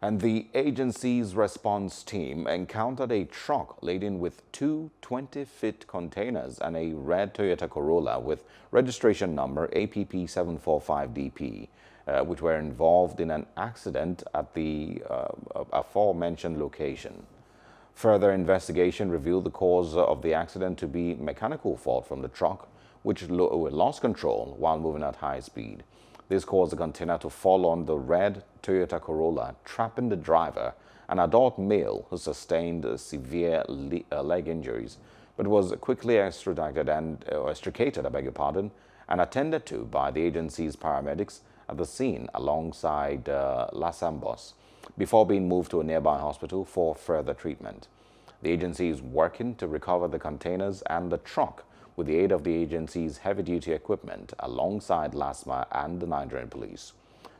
And the agency's response team encountered a truck laden with two 20-foot containers and a red Toyota Corolla with registration number APP745DP, uh, which were involved in an accident at the uh, aforementioned location. Further investigation revealed the cause of the accident to be mechanical fault from the truck, which lost control while moving at high speed. This caused the container to fall on the red Toyota Corolla, trapping the driver, an adult male who sustained severe uh, leg injuries, but was quickly extradited and uh, extricated, I beg your pardon, and attended to by the agency's paramedics at the scene alongside uh, Lasambus before being moved to a nearby hospital for further treatment. The agency is working to recover the containers and the truck with the aid of the agency's heavy-duty equipment alongside LASTMA and the Nigerian police.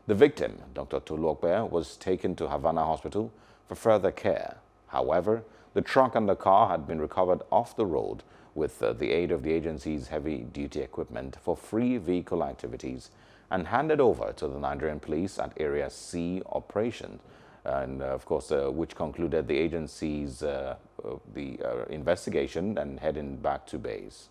The victim, Dr. Toluokbe, was taken to Havana Hospital for further care. However, the truck and the car had been recovered off the road with uh, the aid of the agency's heavy-duty equipment for free vehicle activities and handed over to the Nigerian police at Area C operation, and uh, of course, uh, which concluded the agency's uh, uh, the uh, investigation and heading back to base.